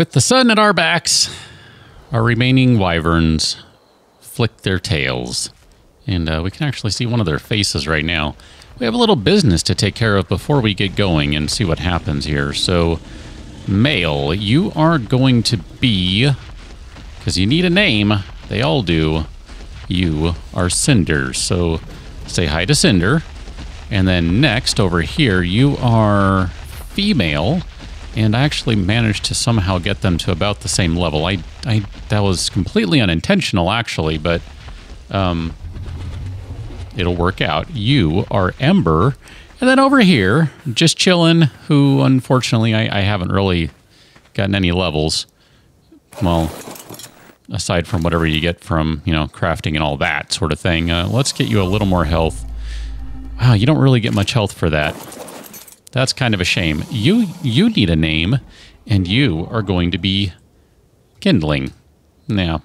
With the sun at our backs, our remaining wyverns flick their tails. And uh, we can actually see one of their faces right now. We have a little business to take care of before we get going and see what happens here. So, male, you are going to be, because you need a name, they all do, you are Cinder. So, say hi to Cinder. And then next over here, you are female and I actually managed to somehow get them to about the same level. I, I that was completely unintentional, actually, but um, it'll work out. You are Ember, and then over here, just chilling. Who, unfortunately, I, I haven't really gotten any levels. Well, aside from whatever you get from you know crafting and all that sort of thing. Uh, let's get you a little more health. Wow, you don't really get much health for that. That's kind of a shame. You you need a name, and you are going to be Kindling. Now,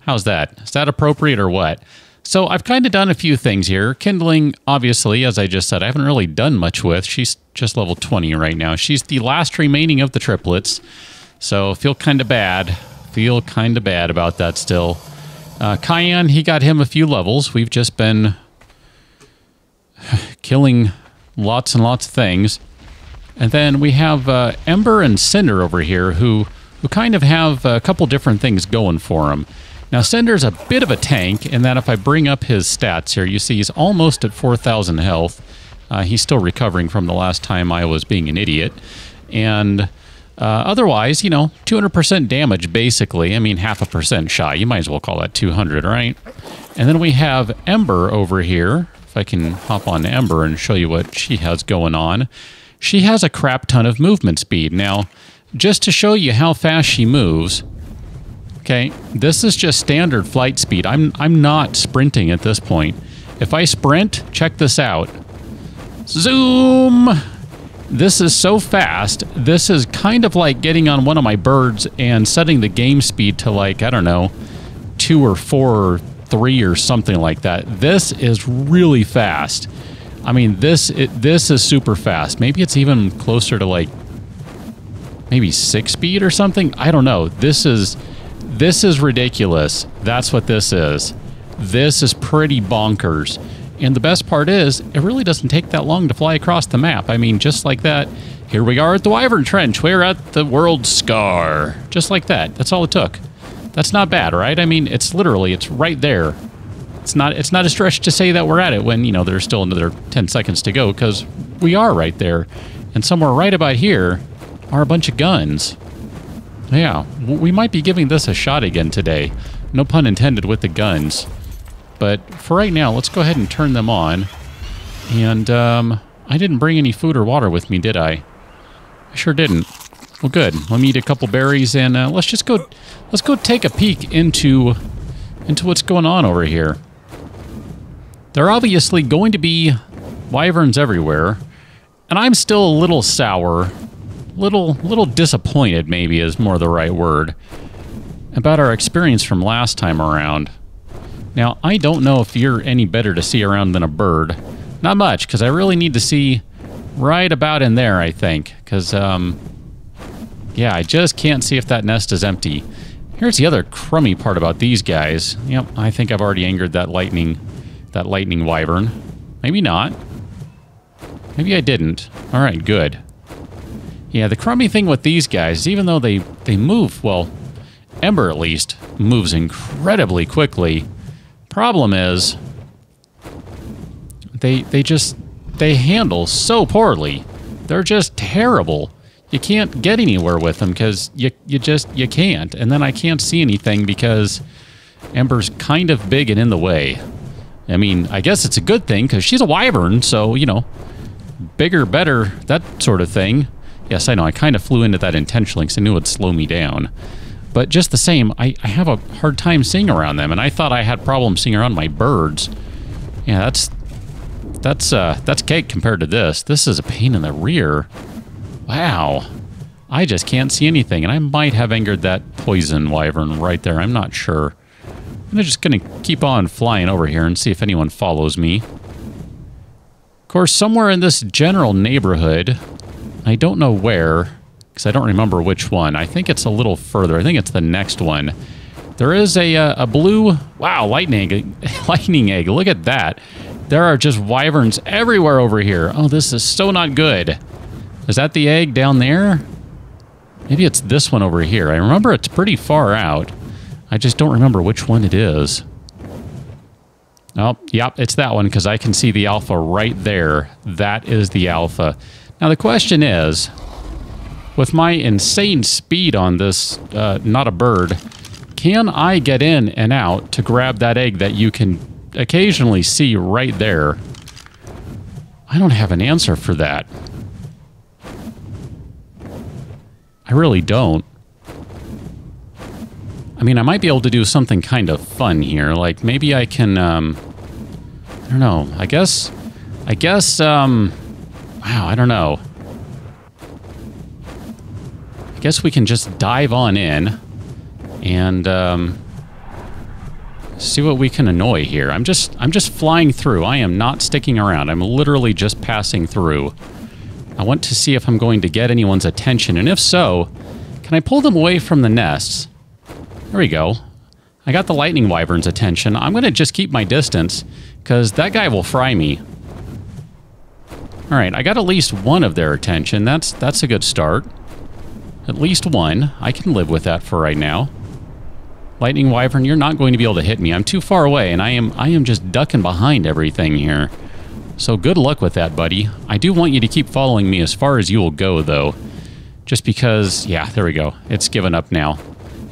how's that? Is that appropriate or what? So I've kind of done a few things here. Kindling, obviously, as I just said, I haven't really done much with. She's just level 20 right now. She's the last remaining of the triplets. So feel kind of bad. Feel kind of bad about that still. Uh, Cayenne, he got him a few levels. We've just been killing lots and lots of things. And then we have uh, Ember and Cinder over here who, who kind of have a couple different things going for them. Now, Cinder's a bit of a tank in that if I bring up his stats here, you see he's almost at 4,000 health. Uh, he's still recovering from the last time I was being an idiot. And uh, otherwise, you know, 200% damage basically. I mean, half a percent shy. You might as well call that 200, right? And then we have Ember over here if I can hop on Ember and show you what she has going on. She has a crap ton of movement speed. Now, just to show you how fast she moves, okay, this is just standard flight speed. I'm, I'm not sprinting at this point. If I sprint, check this out. Zoom! This is so fast. This is kind of like getting on one of my birds and setting the game speed to like, I don't know, two or four or three or something like that. This is really fast. I mean, this it, this is super fast. Maybe it's even closer to like maybe six speed or something. I don't know. This is this is ridiculous. That's what this is. This is pretty bonkers. And the best part is, it really doesn't take that long to fly across the map. I mean, just like that, here we are at the Wyvern Trench. We're at the World Scar. Just like that. That's all it took. That's not bad, right? I mean, it's literally, it's right there. It's not, it's not a stretch to say that we're at it when, you know, there's still another 10 seconds to go because we are right there. And somewhere right about here are a bunch of guns. Yeah, we might be giving this a shot again today. No pun intended with the guns. But for right now, let's go ahead and turn them on. And um, I didn't bring any food or water with me, did I? I sure didn't. Well, good. Let me eat a couple berries and uh, let's just go. Let's go take a peek into into what's going on over here. There are obviously going to be wyverns everywhere, and I'm still a little sour, little little disappointed. Maybe is more the right word about our experience from last time around. Now, I don't know if you're any better to see around than a bird. Not much, because I really need to see right about in there, I think. Because, um, yeah, I just can't see if that nest is empty. Here's the other crummy part about these guys. Yep, I think I've already angered that lightning, that lightning wyvern. Maybe not. Maybe I didn't. All right, good. Yeah, the crummy thing with these guys, even though they, they move, well, Ember at least, moves incredibly quickly. Problem is, they they just they handle so poorly. They're just terrible. You can't get anywhere with them because you you just you can't. And then I can't see anything because Ember's kind of big and in the way. I mean, I guess it's a good thing because she's a wyvern, so you know, bigger, better, that sort of thing. Yes, I know. I kind of flew into that intentionally because I knew it would slow me down. But just the same, I, I have a hard time seeing around them, and I thought I had problems seeing around my birds. Yeah, that's that's uh that's cake compared to this. This is a pain in the rear. Wow. I just can't see anything, and I might have angered that poison wyvern right there. I'm not sure. I'm just going to keep on flying over here and see if anyone follows me. Of course, somewhere in this general neighborhood, I don't know where, because I don't remember which one. I think it's a little further. I think it's the next one. There is a, uh, a blue, wow, lightning egg, lightning egg. Look at that. There are just wyverns everywhere over here. Oh, this is so not good. Is that the egg down there? Maybe it's this one over here. I remember it's pretty far out. I just don't remember which one it is. Oh, yep, it's that one because I can see the alpha right there. That is the alpha. Now the question is, with my insane speed on this, uh, not a bird, can I get in and out to grab that egg that you can occasionally see right there? I don't have an answer for that. I really don't. I mean, I might be able to do something kind of fun here. Like, maybe I can, um... I don't know. I guess... I guess, um... Wow, I don't know. I guess we can just dive on in and, um... See what we can annoy here. I'm just, I'm just flying through. I am not sticking around. I'm literally just passing through. I want to see if I'm going to get anyone's attention, and if so, can I pull them away from the nests? There we go. I got the lightning wyvern's attention. I'm going to just keep my distance, because that guy will fry me. All right, I got at least one of their attention. That's that's a good start. At least one. I can live with that for right now. Lightning Wyvern, you're not going to be able to hit me. I'm too far away, and I am I am just ducking behind everything here. So good luck with that, buddy. I do want you to keep following me as far as you will go, though. Just because, yeah, there we go. It's given up now.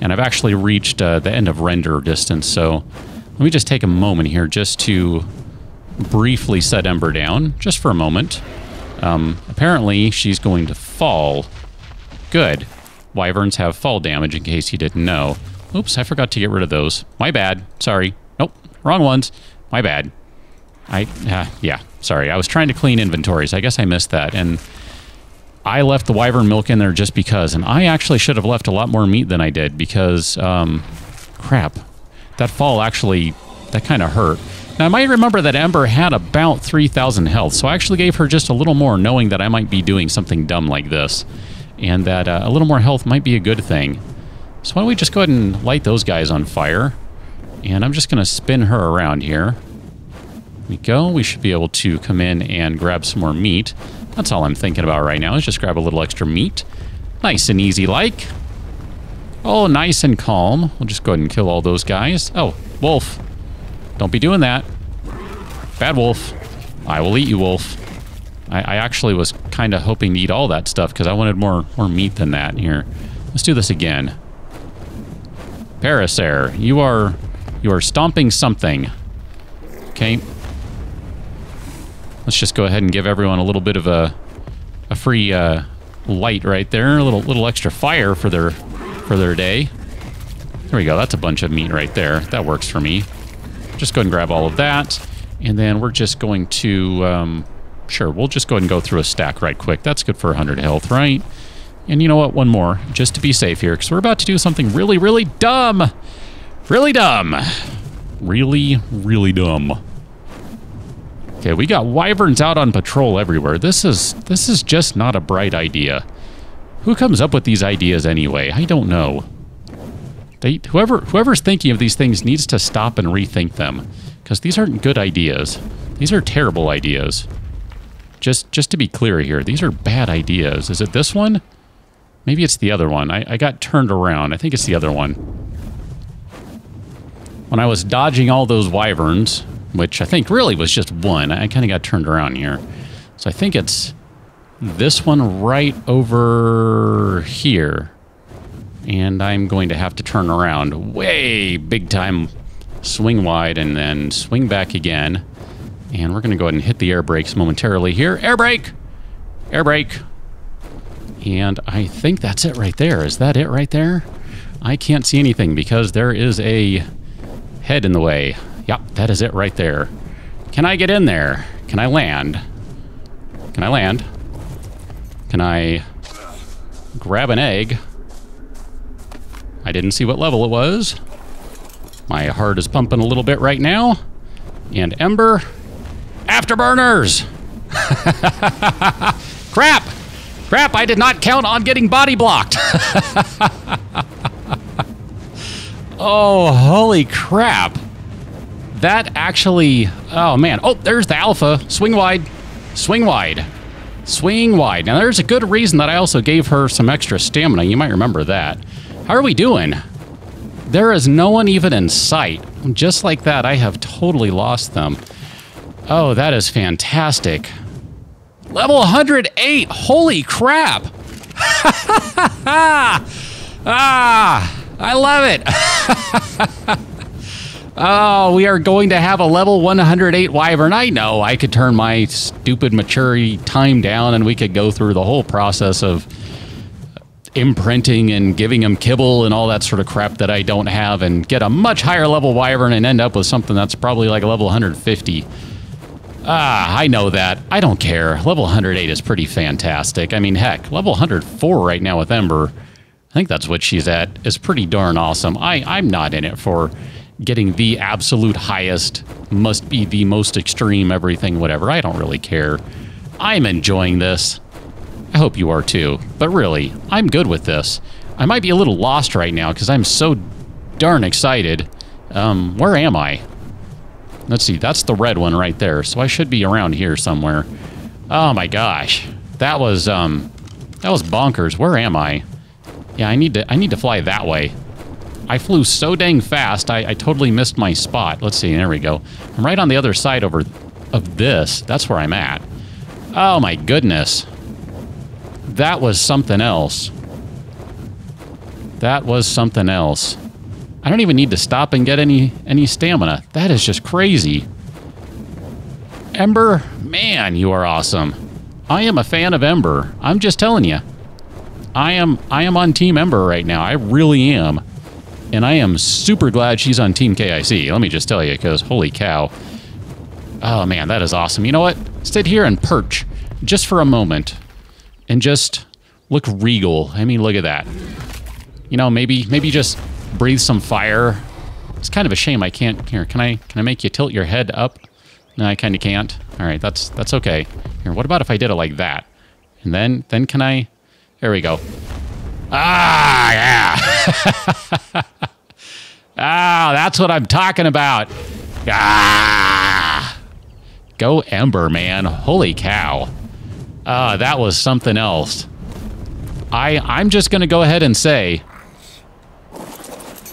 And I've actually reached uh, the end of render distance, so let me just take a moment here just to briefly set Ember down, just for a moment. Um, apparently, she's going to fall. Good. Wyverns have fall damage, in case you didn't know. Oops, I forgot to get rid of those. My bad. Sorry. Nope, wrong ones. My bad. I, uh, yeah, sorry. I was trying to clean inventories. I guess I missed that. And I left the wyvern milk in there just because. And I actually should have left a lot more meat than I did because, um, crap. That fall actually, that kind of hurt. Now, I might remember that Ember had about 3,000 health, so I actually gave her just a little more, knowing that I might be doing something dumb like this. And that uh, a little more health might be a good thing. So why don't we just go ahead and light those guys on fire. And I'm just going to spin her around here we go. We should be able to come in and grab some more meat. That's all I'm thinking about right now is just grab a little extra meat. Nice and easy like. Oh, nice and calm. We'll just go ahead and kill all those guys. Oh, wolf. Don't be doing that. Bad wolf. I will eat you, wolf. I, I actually was kind of hoping to eat all that stuff because I wanted more, more meat than that. Here, let's do this again. Parasaur, you are, you are stomping something. Okay, Let's just go ahead and give everyone a little bit of a a free uh, light right there, a little little extra fire for their for their day. There we go. That's a bunch of meat right there. That works for me. Just go ahead and grab all of that, and then we're just going to um, sure we'll just go ahead and go through a stack right quick. That's good for 100 health, right? And you know what? One more, just to be safe here, because we're about to do something really, really dumb. Really dumb. Really, really dumb. Okay, we got wyverns out on patrol everywhere. This is this is just not a bright idea. Who comes up with these ideas anyway? I don't know. They whoever whoever's thinking of these things needs to stop and rethink them because these aren't good ideas. These are terrible ideas. Just just to be clear here, these are bad ideas. Is it this one? Maybe it's the other one. I, I got turned around. I think it's the other one. When I was dodging all those wyverns, which I think really was just one. I kind of got turned around here. So I think it's this one right over here. And I'm going to have to turn around way big time, swing wide, and then swing back again. And we're going to go ahead and hit the air brakes momentarily here. Air brake! Air brake! And I think that's it right there. Is that it right there? I can't see anything because there is a head in the way. Yep, that is it right there. Can I get in there? Can I land? Can I land? Can I grab an egg? I didn't see what level it was. My heart is pumping a little bit right now. And Ember, afterburners! Crap! Crap, I did not count on getting body blocked. oh, holy crap. That actually... Oh, man. Oh, there's the alpha. Swing wide. Swing wide. Swing wide. Now, there's a good reason that I also gave her some extra stamina. You might remember that. How are we doing? There is no one even in sight. Just like that, I have totally lost them. Oh, that is fantastic. Level 108! Holy crap! ah! I love it! oh, we are going to have a level 108 Wyvern. I know I could turn my stupid maturity time down and we could go through the whole process of imprinting and giving him kibble and all that sort of crap that I don't have and get a much higher level Wyvern and end up with something that's probably like a level 150. Ah, I know that. I don't care. Level 108 is pretty fantastic. I mean, heck, level 104 right now with Ember, I think that's what she's at, is pretty darn awesome. I, I'm not in it for getting the absolute highest, must be the most extreme everything, whatever. I don't really care. I'm enjoying this. I hope you are too. But really, I'm good with this. I might be a little lost right now because I'm so darn excited. Um, where am I? Let's see, that's the red one right there. So I should be around here somewhere. Oh my gosh. That was, um, that was bonkers. Where am I? Yeah, I need to, I need to fly that way. I flew so dang fast, I, I totally missed my spot. Let's see, there we go. I'm right on the other side over of this. That's where I'm at. Oh my goodness. That was something else. That was something else. I don't even need to stop and get any any stamina. That is just crazy. Ember, man, you are awesome. I am a fan of Ember. I'm just telling you. I am I am on Team Ember right now. I really am. And I am super glad she's on Team KIC. Let me just tell you, because holy cow. Oh man, that is awesome. You know what? Sit here and perch just for a moment and just look regal. I mean, look at that. You know, maybe maybe just breathe some fire. It's kind of a shame I can't. Here, can I can I make you tilt your head up? No, I kind of can't. All right, that's that's okay. Here, what about if I did it like that? And then then can I? There we go. Ah, yeah. ah, that's what I'm talking about. Ah. Go Ember, man. Holy cow. Ah, that was something else. I I'm just going to go ahead and say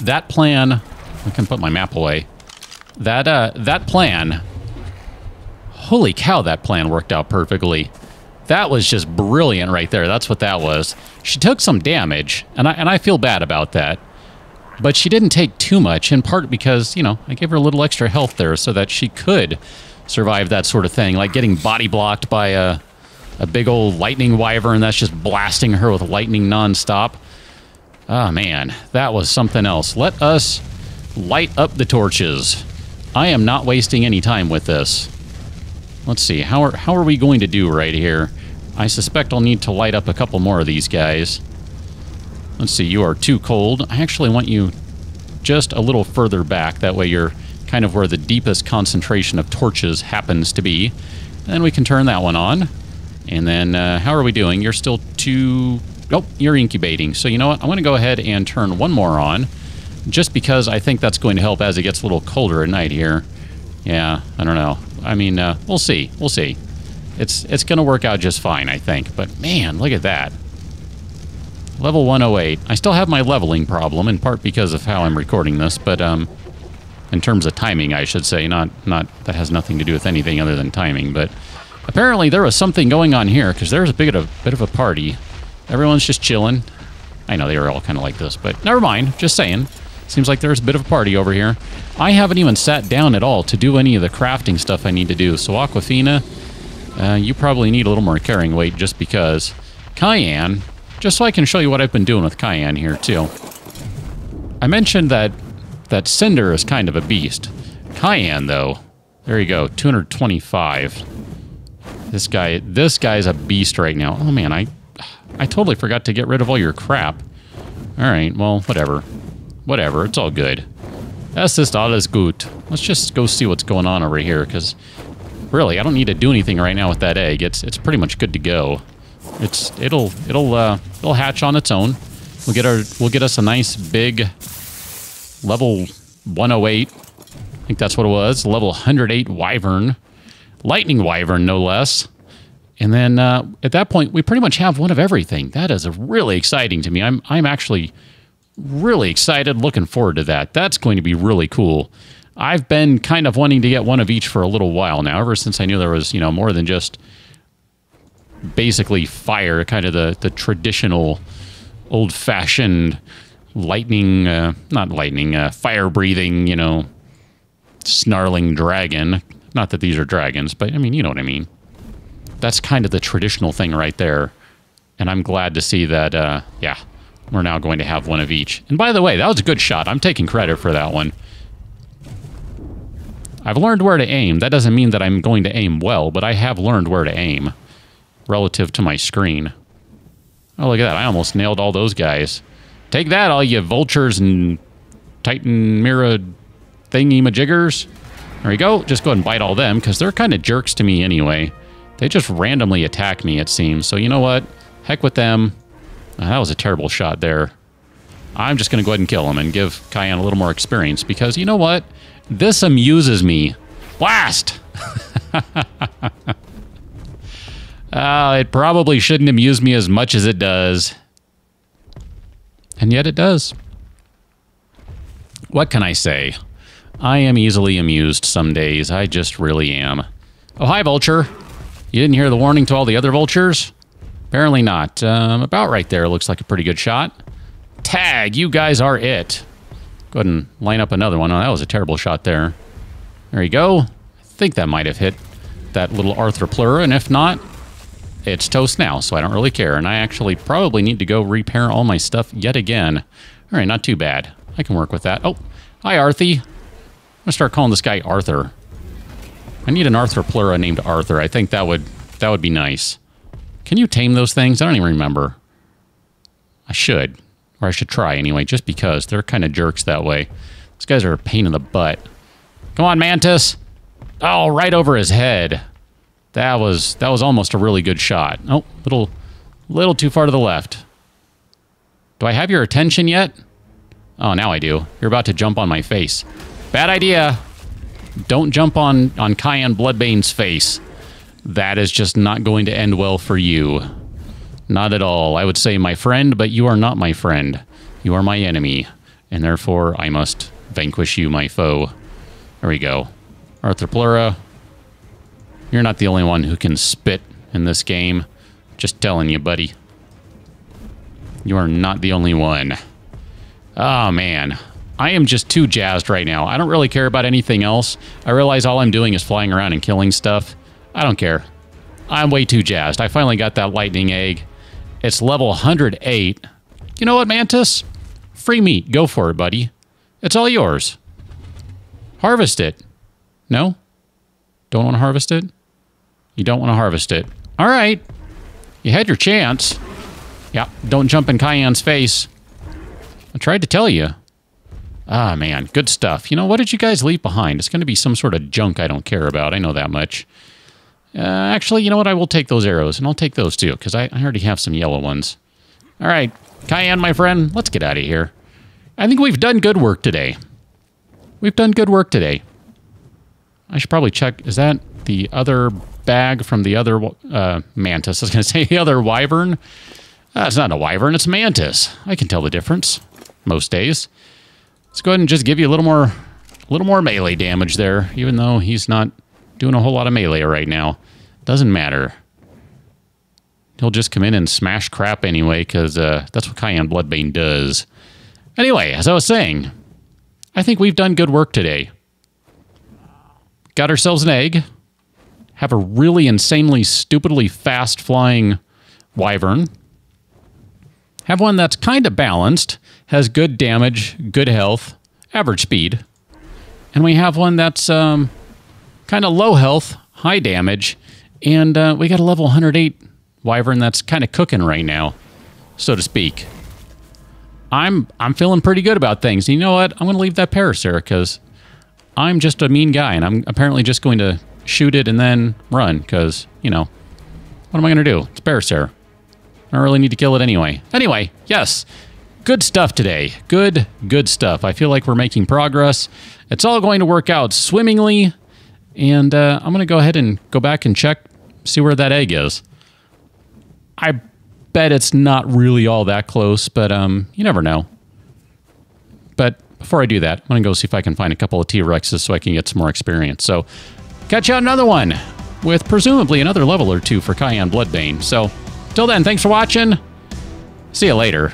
that plan, I can put my map away. That uh, that plan, holy cow, that plan worked out perfectly. That was just brilliant right there. That's what that was. She took some damage, and I and I feel bad about that. But she didn't take too much, in part because, you know, I gave her a little extra health there so that she could survive that sort of thing, like getting body blocked by a, a big old lightning wyvern that's just blasting her with lightning nonstop. Oh man, that was something else. Let us light up the torches. I am not wasting any time with this. Let's see, how are, how are we going to do right here? I suspect I'll need to light up a couple more of these guys. Let's see, you are too cold. I actually want you just a little further back. That way you're kind of where the deepest concentration of torches happens to be. Then we can turn that one on. And then, uh, how are we doing? You're still too Nope, you're incubating. So you know what? I'm going to go ahead and turn one more on just because I think that's going to help as it gets a little colder at night here. Yeah, I don't know. I mean, uh, we'll see. We'll see. It's it's going to work out just fine, I think. But man, look at that. Level 108. I still have my leveling problem, in part because of how I'm recording this, but um, in terms of timing, I should say, not not that has nothing to do with anything other than timing. But apparently there was something going on here because there's a bit of bit of a party. Everyone's just chilling. I know they were all kind of like this, but never mind. Just saying. Seems like there's a bit of a party over here. I haven't even sat down at all to do any of the crafting stuff I need to do. So Aquafina, uh, you probably need a little more carrying weight just because. Cayenne, just so I can show you what I've been doing with Cayenne here too. I mentioned that that Cinder is kind of a beast. Cayenne, though, there you go, 225. This guy, this guy's a beast right now. Oh man, I I totally forgot to get rid of all your crap. Alright, well, whatever. Whatever, it's all good. That's just alles gut. Let's just go see what's going on over here, because really, I don't need to do anything right now with that egg. It's, it's pretty much good to go. It's it'll it'll uh, it'll hatch on its own. We'll get our we'll get us a nice big level 108. I think that's what it was. Level 108 wyvern, lightning wyvern no less. And then uh, at that point, we pretty much have one of everything. That is really exciting to me. I'm I'm actually really excited, looking forward to that. That's going to be really cool. I've been kind of wanting to get one of each for a little while now, ever since I knew there was, you know, more than just basically fire, kind of the, the traditional old fashioned lightning, uh, not lightning, uh, fire breathing, you know, snarling dragon. Not that these are dragons, but I mean, you know what I mean. That's kind of the traditional thing right there. And I'm glad to see that, uh, yeah, we're now going to have one of each. And by the way, that was a good shot. I'm taking credit for that one. I've learned where to aim. That doesn't mean that I'm going to aim well, but I have learned where to aim relative to my screen. Oh, look at that. I almost nailed all those guys. Take that, all you vultures and Titanomyrma thingy majiggers. There we go. Just go ahead and bite all them because they're kind of jerks to me anyway. They just randomly attack me, it seems. So you know what? Heck with them. Oh, that was a terrible shot there. I'm just going to go ahead and kill him and give Cayenne a little more experience because you know what? This amuses me. Blast! uh, it probably shouldn't amuse me as much as it does. And yet it does. What can I say? I am easily amused some days. I just really am. Oh, hi, Vulture. You didn't hear the warning to all the other vultures? Apparently not. Um, about right there looks like a pretty good shot. Tag, you guys are it. Go ahead and line up another one. Oh, that was a terrible shot there. There you go. I think that might have hit that little Arthropleura, and if not, it's toast now, so I don't really care. And I actually probably need to go repair all my stuff yet again. All right, not too bad. I can work with that. Oh, hi, Arthy. I'm going to start calling this guy Arthur. I need an Arthur Arthropleura named Arthur. I think that would that would be nice. Can you tame those things? I don't even remember. I should. Or I should try anyway, just because. They're kind of jerks that way. These guys are a pain in the butt. Come on, Mantis. Oh, right over his head. That was that was almost a really good shot. Oh, little little too far to the left. Do I have your attention yet? Oh, now I do. You're about to jump on my face. Bad idea. Don't jump on on Cayenne Bloodbane's face. That is just not going to end well for you. Not at all. I would say my friend, but you are not my friend. You are my enemy, and therefore I must vanquish you, my foe. There we go. Arthropleura, you're not the only one who can spit in this game. Just telling you, buddy. You are not the only one. Oh, man. I am just too jazzed right now. I don't really care about anything else. I realize all I'm doing is flying around and killing stuff. I don't care. I'm way too jazzed. I finally got that lightning egg. It's level 108. You know what, Mantis? Free meat. Go for it, buddy. It's all yours. Harvest it. No? Don't want to harvest it? You don't want to harvest it. All right. You had your chance. Yeah, don't jump in Cayenne's face. I tried to tell you. Ah, man, good stuff. You know, what did you guys leave behind? It's going to be some sort of junk I don't care about. I know that much. Uh, actually, you know what? I will take those arrows, and I'll take those too, because I, I already have some yellow ones. All right, Cayenne, my friend, let's get out of here. I think we've done good work today. We've done good work today. I should probably check. Is that the other bag from the other uh, mantis? I was going to say the other wyvern. Uh, it's not a wyvern, it's a mantis. I can tell the difference most days. Let's go ahead and just give you a little more, a little more melee damage there, even though he's not doing a whole lot of melee right now. Doesn't matter. He'll just come in and smash crap anyway, because uh, that's what Cayenne Bloodbane does. Anyway, as I was saying, I think we've done good work today. Got ourselves an egg. Have a really insanely, stupidly fast flying wyvern. Have one that's kind of balanced, has good damage, good health, average speed. And we have one that's um, kind of low health, high damage, and uh, we got a level 108 wyvern that's kind of cooking right now, so to speak. I'm I'm feeling pretty good about things. You know what? I'm going to leave that Parasaur because I'm just a mean guy, and I'm apparently just going to shoot it and then run because you know what am I going to do? It's Parasaur. I don't really need to kill it anyway. Anyway, yes, good stuff today. Good, good stuff. I feel like we're making progress. It's all going to work out swimmingly. And uh, I'm going to go ahead and go back and check, see where that egg is. I bet it's not really all that close, but um, you never know. But before I do that, I'm going to go see if I can find a couple of T-Rexes so I can get some more experience. So, catch you on another one with presumably another level or two for Cayenne Bloodbane. So, till then, thanks for watching. See you later.